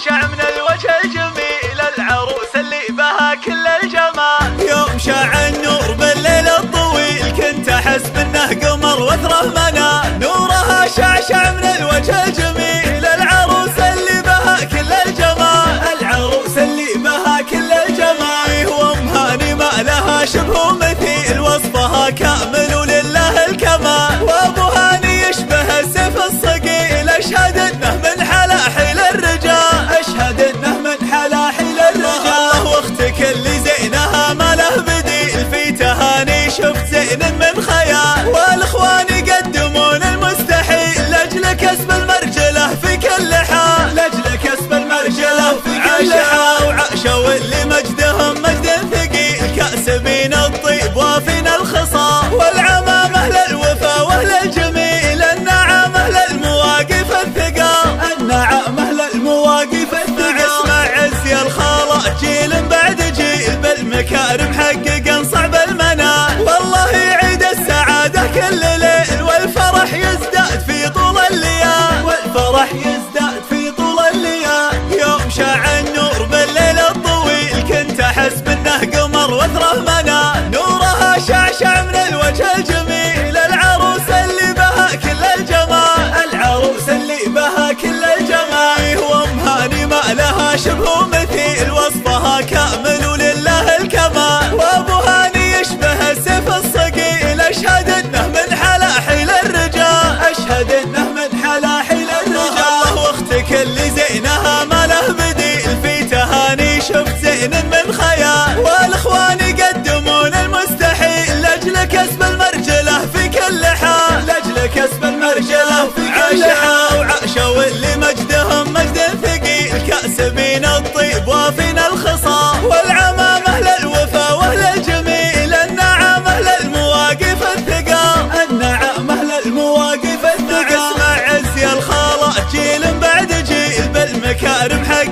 شعبنا كارم حققا صعب المنال والله يعيد السعادة كل ليل والفرح يزداد في طول الليال. والفرح يزداد في طول الليال. يوم شاع النور بالليل الطويل كنت أحس بأنه قمر وثره منال نورها شعشع من الوجه الجميل سبين الطيب وافين الخصا والعمام أهل الوفا وأهل الجميل. النعم أهل المواقف الثقا النعم أهل المواقف الثقا اسمع عز يا الخالة جيل بعد جيل. بالمكارم حق